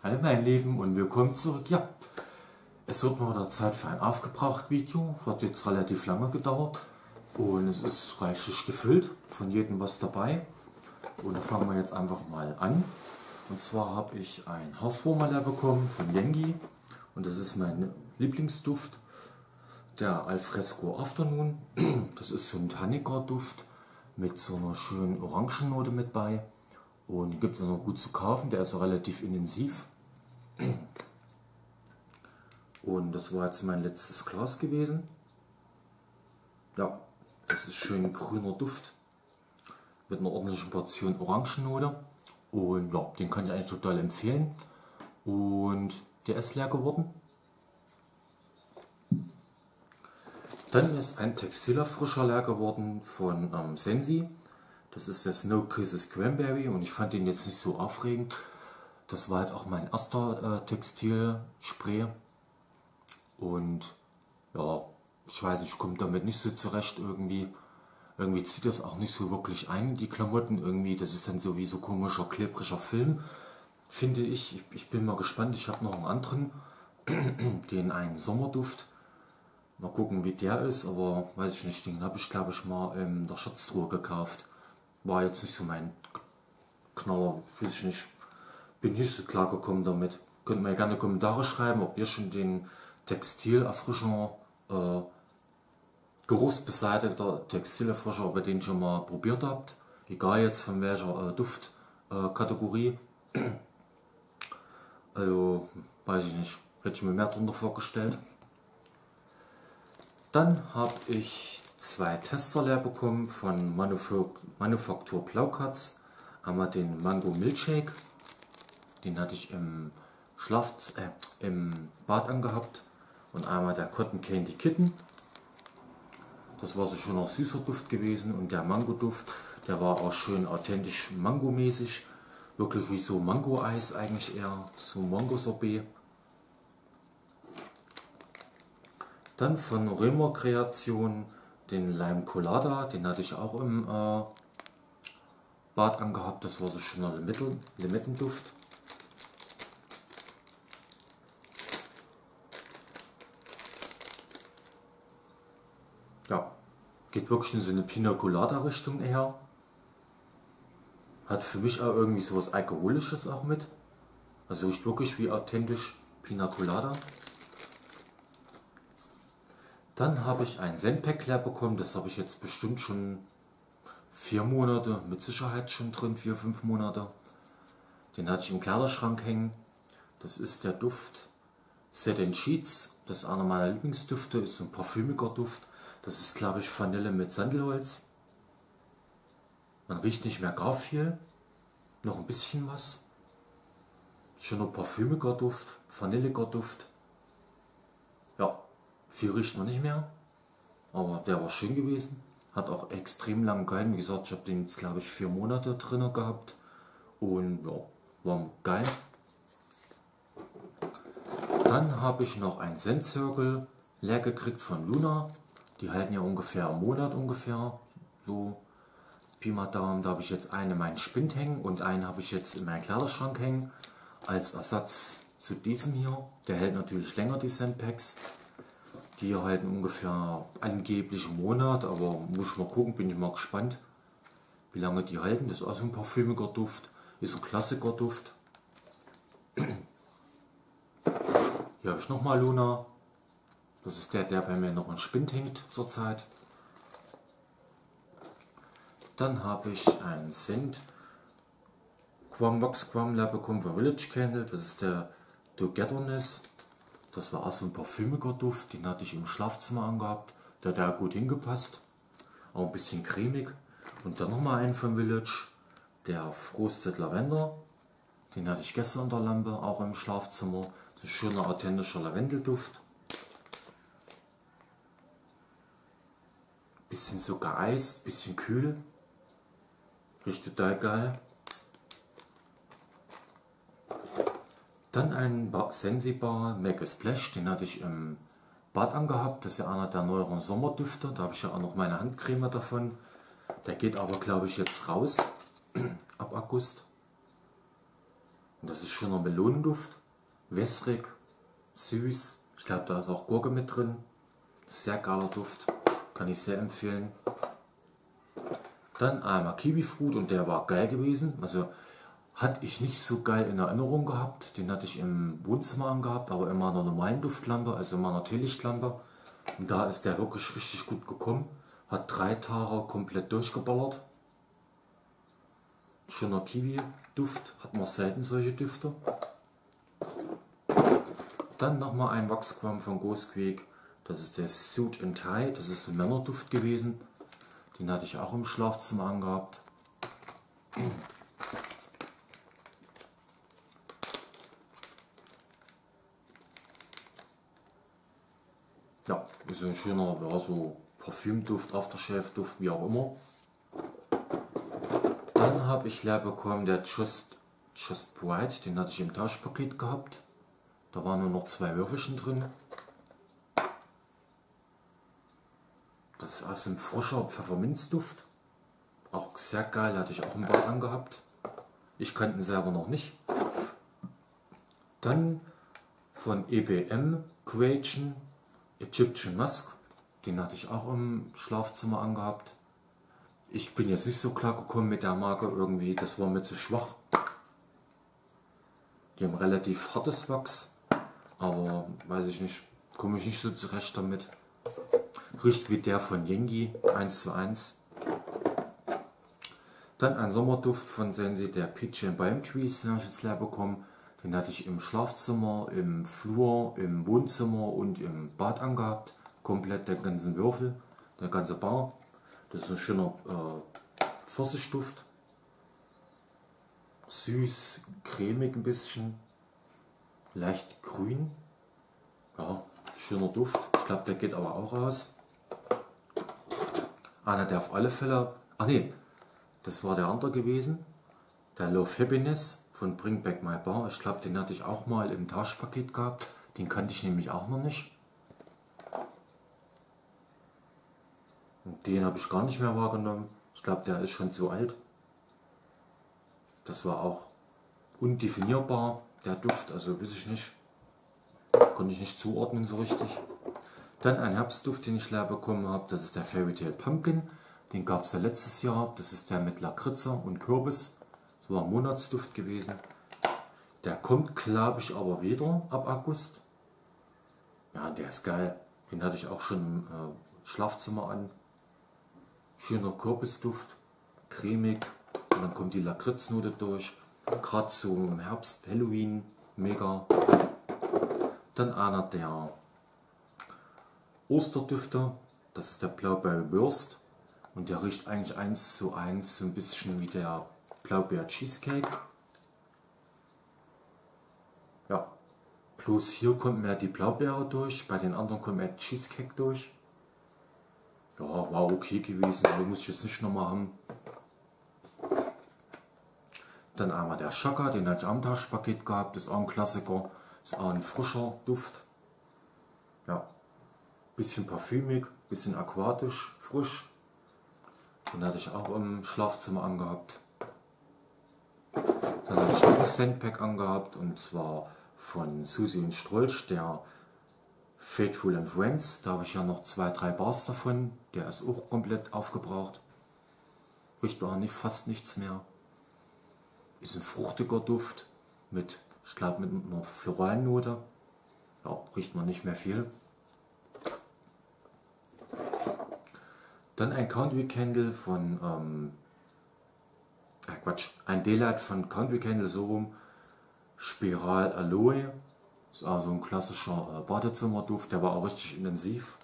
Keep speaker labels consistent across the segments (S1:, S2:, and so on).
S1: Hallo mein Lieben und willkommen zurück. Ja, es wird mal wieder Zeit für ein aufgebracht Video. Hat jetzt relativ lange gedauert und es ist reichlich gefüllt. Von jedem was dabei. Und da fangen wir jetzt einfach mal an. Und zwar habe ich ein Hausformaler bekommen von Yengi und das ist mein Lieblingsduft, der Alfresco Afternoon. Das ist so ein tanniger Duft mit so einer schönen Orangennote mit bei. Und gibt es auch noch gut zu kaufen, der ist auch relativ intensiv. Und das war jetzt mein letztes Glas gewesen. Ja, das ist schön grüner Duft mit einer ordentlichen Portion Orangennote. Und ja, den kann ich eigentlich total empfehlen. Und der ist leer geworden. Dann ist ein Textilerfrischer leer geworden von ähm, Sensi. Das ist der Snow Kisses Cranberry und ich fand den jetzt nicht so aufregend. Das war jetzt auch mein erster äh, Textilspray. Und ja, ich weiß nicht, ich komme damit nicht so zurecht irgendwie. Irgendwie zieht das auch nicht so wirklich ein, die Klamotten. Irgendwie, das ist dann so wie so komischer, klebriger Film, finde ich. Ich, ich bin mal gespannt. Ich habe noch einen anderen, den einen Sommerduft. Mal gucken, wie der ist, aber weiß ich nicht. Den habe ich, glaube ich, mal in der Schatztruhe gekauft. War jetzt nicht so mein Knaller, weiß ich nicht. Bin nicht so klar gekommen damit. Könnt mir gerne Kommentare schreiben, ob ihr schon den Textilerfrischer äh, geruchsbeseitigter Textilerfrischer, ob ihr den schon mal probiert habt. Egal jetzt von welcher äh, Duftkategorie. Äh, also, weiß ich nicht. Hätte ich mir mehr darunter vorgestellt. Dann habe ich zwei Tester bekommen von Manufaktur Blaukatz. Einmal den Mango Milkshake. Den hatte ich im, Schlaf äh, im Bad angehabt. Und einmal der Cotton Candy Kitten. Das war so schon ein süßer Duft gewesen. Und der Mango Duft, der war auch schön authentisch Mango-mäßig. Wirklich wie so Mango-Eis eigentlich eher. So Mango-Sorbet. Dann von Römer Kreation den Lime Colada, den hatte ich auch im äh, Bad angehabt. Das war so schöner Limettenduft. Ja, geht wirklich in so eine Pina Colada Richtung eher. Hat für mich auch irgendwie so was Alkoholisches auch mit. Also riecht wirklich wie authentisch Pina Colada. Dann habe ich ein Zenpack leer bekommen, das habe ich jetzt bestimmt schon vier Monate, mit Sicherheit schon drin, vier, fünf Monate. Den hatte ich im Kleiderschrank hängen. Das ist der Duft Set and Sheets. Das ist einer meiner Lieblingsdüfte, ist so ein parfümiger Duft. Das ist, glaube ich, Vanille mit Sandelholz. Man riecht nicht mehr gar viel, noch ein bisschen was. Schöner parfümiger Duft, vanilliger Duft. Viel riecht man nicht mehr, aber der war schön gewesen. Hat auch extrem lang gehalten. Wie gesagt, ich habe den jetzt glaube ich vier Monate drin gehabt und ja, war geil. Dann habe ich noch einen Sendzirkel leer gekriegt von Luna. Die halten ja ungefähr einen Monat ungefähr. So Pi mal Daumen, da habe ich jetzt einen in meinen Spind hängen und einen habe ich jetzt in meinen Kleiderschrank hängen. Als Ersatz zu diesem hier. Der hält natürlich länger die Sandpacks. Die halten ungefähr angeblich einen Monat, aber muss ich mal gucken, bin ich mal gespannt, wie lange die halten. Das ist auch so ein parfümiger Duft, ist ein Klassiker Duft. Hier habe ich nochmal Luna. Das ist der, der bei mir noch in Spind hängt zurzeit. Dann habe ich ein Scent Quam Wax Quam Lab bekommen für Village Candle. Das ist der Togetherness. Das war auch so ein parfümiger Duft, den hatte ich im Schlafzimmer angehabt. Der hat da gut hingepasst. Auch ein bisschen cremig. Und dann nochmal einen von Village, der Frosted Lavender. Den hatte ich gestern in der Lampe, auch im Schlafzimmer. So ein schöner authentischer Lavendelduft. Bisschen so geeist, bisschen kühl. Riecht total geil. Dann ein Sensibar Make Splash, den hatte ich im Bad angehabt. Das ist ja einer der neueren Sommerdüfte. Da habe ich ja auch noch meine Handcreme davon. Der geht aber, glaube ich, jetzt raus ab August. Und das ist schöner Melonenduft, wässrig, süß. Ich glaube, da ist auch Gurke mit drin. Sehr geiler Duft, kann ich sehr empfehlen. Dann einmal Kiwifruit und der war geil gewesen. Also hatte ich nicht so geil in Erinnerung gehabt. Den hatte ich im Wohnzimmer angehabt, aber in meiner normalen Duftlampe, also in meiner Teelichtlampe. Und da ist der wirklich richtig gut gekommen. Hat drei Tage komplett durchgeballert. Schöner Kiwi-Duft, hat man selten solche Düfte. Dann nochmal ein Wachsquam von Ghost Creek. Das ist der Suit and Tie, das ist ein Männerduft gewesen. Den hatte ich auch im Schlafzimmer angehabt. Ist ein schöner, ja, so Parfümduft, Aftershave-Duft, wie auch immer. Dann habe ich leer bekommen der Just, Just Bright, den hatte ich im Tauschpaket gehabt. Da waren nur noch zwei Würfelchen drin. Das ist also ein frischer Pfefferminzduft. Auch sehr geil, hatte ich auch im Bad angehabt. Ich kannte ihn selber noch nicht. Dann von EBM Quation Egyptian Musk. Den hatte ich auch im Schlafzimmer angehabt. Ich bin jetzt nicht so klar gekommen mit der Marke irgendwie, das war mir zu schwach. Die haben relativ hartes Wachs, aber weiß ich nicht, komme ich nicht so zurecht damit. Riecht wie der von Yengi 1 zu 1. Dann ein Sommerduft von Sensi, der Peach and Balm Trees, den habe ich jetzt leer bekommen. Den hatte ich im Schlafzimmer, im Flur, im Wohnzimmer und im Bad angehabt. Komplett der ganzen Würfel, der ganze Bar. Das ist ein schöner äh, Pfirsichduft. Süß, cremig ein bisschen. Leicht grün. Ja, schöner Duft. Ich glaube, der geht aber auch raus. Einer, der auf alle Fälle. Ach nee, das war der andere gewesen. Der Love Happiness von Bring Back My Bar. Ich glaube, den hatte ich auch mal im Tauschpaket gehabt. Den kannte ich nämlich auch noch nicht. Und den habe ich gar nicht mehr wahrgenommen. Ich glaube, der ist schon zu alt. Das war auch undefinierbar, der Duft, also weiß ich nicht. Konnte ich nicht zuordnen so richtig. Dann ein Herbstduft, den ich leer bekommen habe, das ist der Fairy Tale Pumpkin. Den gab es ja letztes Jahr. Das ist der mit Lakritze und Kürbis. Das war Monatsduft gewesen. Der kommt, glaube ich, aber wieder ab August. Ja, der ist geil. Den hatte ich auch schon im äh, Schlafzimmer an. Schöner Kürbisduft, cremig. Und dann kommt die Lakritznote durch. Gerade so im Herbst, Halloween, mega. Dann einer der Osterdüfte. Das ist der Blaubeer Burst. Und der riecht eigentlich eins zu eins so ein bisschen wie der Blaubeer Cheesecake. Ja, bloß hier kommt mehr die Blaubeere durch, bei den anderen kommt mehr Cheesecake durch. Ja, war okay gewesen, aber muss ich jetzt nicht nochmal haben. Dann einmal der Schaka, den hatte ich am Taschpaket gehabt, das ist auch ein Klassiker. Ist auch ein frischer Duft. Ja, bisschen parfümig, bisschen aquatisch, frisch. Den hatte ich auch im Schlafzimmer angehabt. Dann hatte ich noch ein Sandpack angehabt und zwar von Susi und Strolch, der Faithful and Friends. Da habe ich ja noch zwei, drei Bars davon. Der ist auch komplett aufgebraucht. Riecht aber nicht, fast nichts mehr. Ist ein fruchtiger Duft mit, ich glaube, mit einer Floralnote. Ja, riecht man nicht mehr viel. Dann ein Country Candle von, ähm, äh Quatsch, ein Daylight von Country Candle so rum. Spiral Aloe. Ist also ein klassischer äh, Badezimmerduft, der war auch richtig intensiv.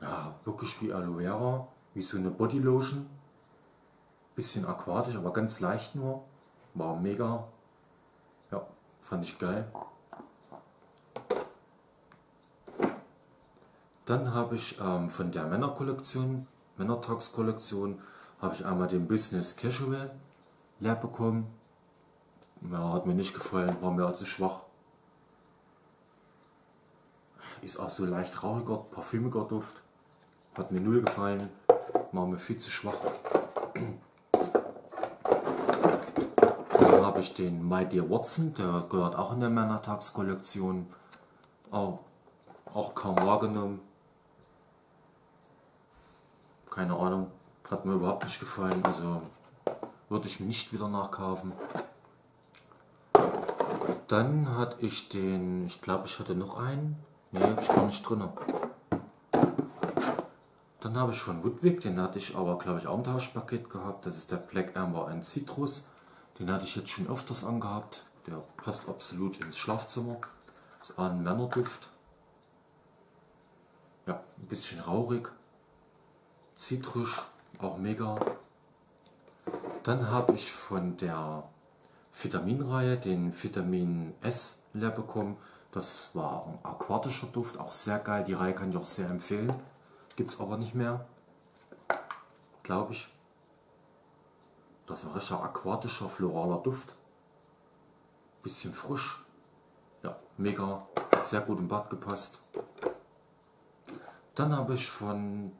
S1: Ja, wirklich wie Aloe Vera, wie so eine Bodylotion. Bisschen aquatisch, aber ganz leicht nur. War mega. Ja, fand ich geil. Dann habe ich ähm, von der Männerkollektion, Männertagskollektion, habe ich einmal den Business Casual leer bekommen. Ja, hat mir nicht gefallen, war mir zu schwach. Ist auch so leicht rauchiger, parfümiger Duft. Hat mir null gefallen, war mir viel zu schwach. ich den My Dear Watson, der gehört auch in der Männertagskollektion. Auch, auch kaum wahrgenommen. Keine Ahnung, hat mir überhaupt nicht gefallen, also würde ich nicht wieder nachkaufen. Dann hatte ich den, ich glaube ich hatte noch einen, ne, habe ich gar nicht drin. Dann habe ich von Woodwick, den hatte ich aber glaube ich auch im Tauschpaket gehabt, das ist der Black Amber ein Citrus. Den hatte ich jetzt schon öfters angehabt, der passt absolut ins Schlafzimmer. Ist auch ein Männerduft. Ja, ein bisschen rauchig, zitrisch, auch mega. Dann habe ich von der Vitaminreihe den Vitamin S leer bekommen. Das war ein aquatischer Duft, auch sehr geil. Die Reihe kann ich auch sehr empfehlen. Gibt es aber nicht mehr, glaube ich. Das war richtig aquatischer, floraler Duft. Bisschen frisch. Ja, mega. Hat sehr gut im Bad gepasst. Dann habe ich von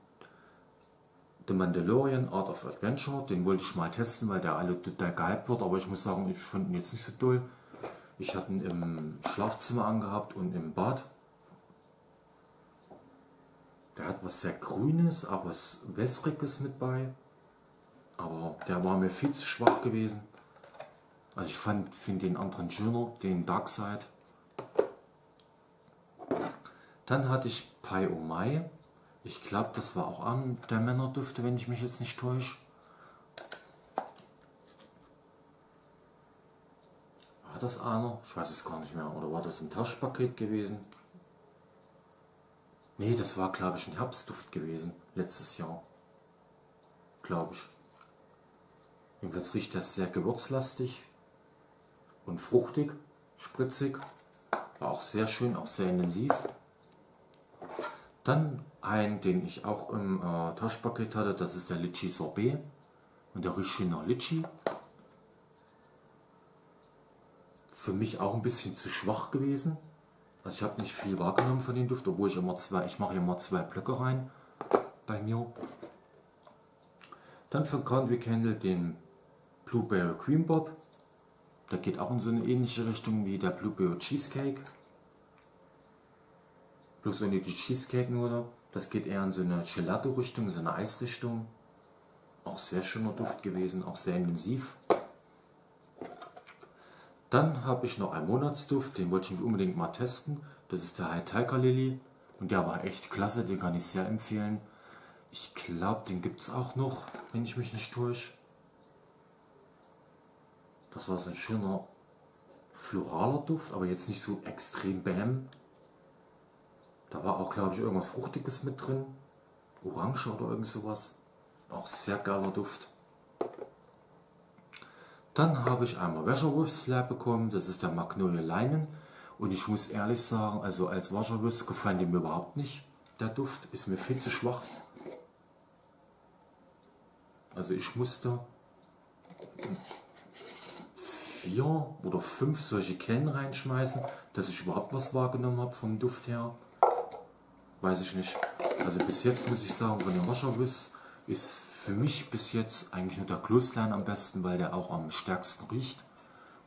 S1: The Mandalorian Art of Adventure, den wollte ich mal testen, weil der alle total gehypt wird, aber ich muss sagen, ich fand ihn jetzt nicht so toll. Ich hatte ihn im Schlafzimmer angehabt und im Bad. Der hat was sehr Grünes, aber was Wässriges mit bei. Aber der war mir viel zu schwach gewesen. Also ich finde den anderen schöner, den Darkside. Dann hatte ich Pi Oh My. Ich glaube, das war auch an der Männerdüfte, wenn ich mich jetzt nicht täusche. War das einer? Ich weiß es gar nicht mehr. Oder war das ein Tauschpaket gewesen? Nee, das war, glaube ich, ein Herbstduft gewesen. Letztes Jahr. Glaube ich. Jedenfalls riecht das sehr gewürzlastig und fruchtig, spritzig. War auch sehr schön, auch sehr intensiv. Dann ein, den ich auch im äh, Taschenpaket hatte, das ist der Litchi Sorbet. Und der riecht nach Litchi. Für mich auch ein bisschen zu schwach gewesen. Also ich habe nicht viel wahrgenommen von dem Duft, obwohl ich immer zwei, ich mache immer zwei Blöcke rein bei mir. Dann von Country Candle den Blueberry Cream Bob. Der geht auch in so eine ähnliche Richtung wie der Blueberry Cheesecake. Bloß ohne die Cheesecake nur. Das geht eher in so eine Gelato-Richtung, so eine Eisrichtung. Auch sehr schöner Duft gewesen, auch sehr intensiv. Dann habe ich noch einen Monatsduft, den wollte ich unbedingt mal testen. Das ist der High Tiger Lily und der war echt klasse, den kann ich sehr empfehlen. Ich glaube, den gibt es auch noch, wenn ich mich nicht täusche. Das war so ein schöner floraler Duft, aber jetzt nicht so extrem bam. Da war auch, glaube ich, irgendwas Fruchtiges mit drin. Orange oder irgend sowas. Auch sehr geiler Duft. Dann habe ich einmal Wäscherwurf Slab bekommen. Das ist der Magnolia Leinen. Und ich muss ehrlich sagen, also als Wascherwurst gefallen die mir überhaupt nicht. Der Duft ist mir viel zu schwach. Also ich musste vier oder fünf solche Kellen reinschmeißen, dass ich überhaupt was wahrgenommen habe vom Duft her. Weiß ich nicht. Also bis jetzt muss ich sagen, von dem Wascherwiss ist für mich bis jetzt eigentlich nur der Kloßlein am besten, weil der auch am stärksten riecht.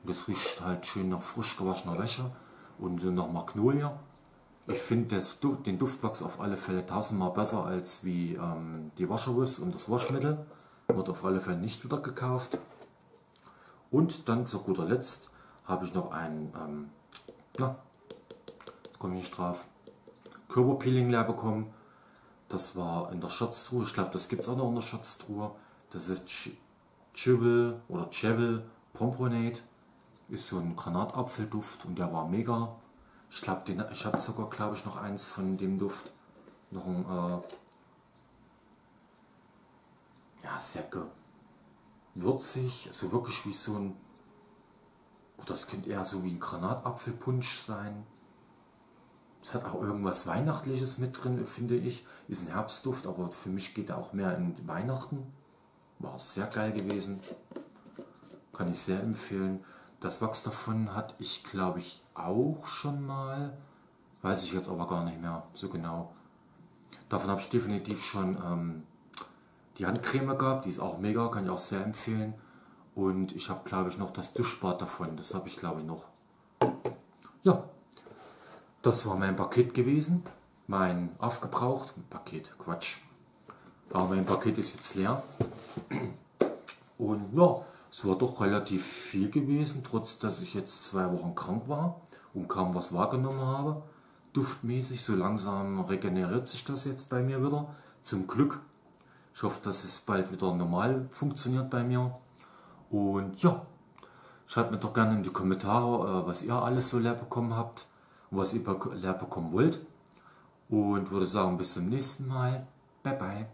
S1: Und das riecht halt schön nach frisch gewaschener Wäsche und nach Magnolia. Ich finde den Duftwachs auf alle Fälle tausendmal besser als wie ähm, die Wascherwiss und das Waschmittel. Wird auf alle Fälle nicht wieder gekauft. Und dann zu guter Letzt habe ich noch einen, ähm, na, jetzt komme ich nicht drauf, Körperpeeling leer bekommen. Das war in der Schatztruhe, ich glaube das gibt es auch noch in der Schatztruhe. Das ist Chivel oder Chevel Pomponate. Ist so ein Granatapfelduft und der war mega. Ich glaube, ich habe sogar, glaube ich, noch eins von dem Duft. Noch ein, äh, ja, sehr würzig, also wirklich wie so ein, das könnte eher so wie ein Granatapfelpunsch sein. Es hat auch irgendwas Weihnachtliches mit drin, finde ich. Ist ein Herbstduft, aber für mich geht er auch mehr in Weihnachten. War sehr geil gewesen. Kann ich sehr empfehlen. Das Wachs davon hatte ich, glaube ich, auch schon mal. Weiß ich jetzt aber gar nicht mehr so genau. Davon habe ich definitiv schon ähm, die Handcreme gehabt, die ist auch mega, kann ich auch sehr empfehlen. Und ich habe, glaube ich, noch das Duschbad davon. Das habe ich, glaube ich, noch. Ja, das war mein Paket gewesen. Mein aufgebraucht Paket, Quatsch. Aber mein Paket ist jetzt leer. Und ja, es war doch relativ viel gewesen, trotz dass ich jetzt zwei Wochen krank war und kaum was wahrgenommen habe. Duftmäßig, so langsam regeneriert sich das jetzt bei mir wieder. Zum Glück. Ich hoffe, dass es bald wieder normal funktioniert bei mir. Und ja, schreibt mir doch gerne in die Kommentare, äh, was ihr alles so leer bekommen habt was ihr leer bekommen wollt. Und würde sagen, bis zum nächsten Mal. Bye bye.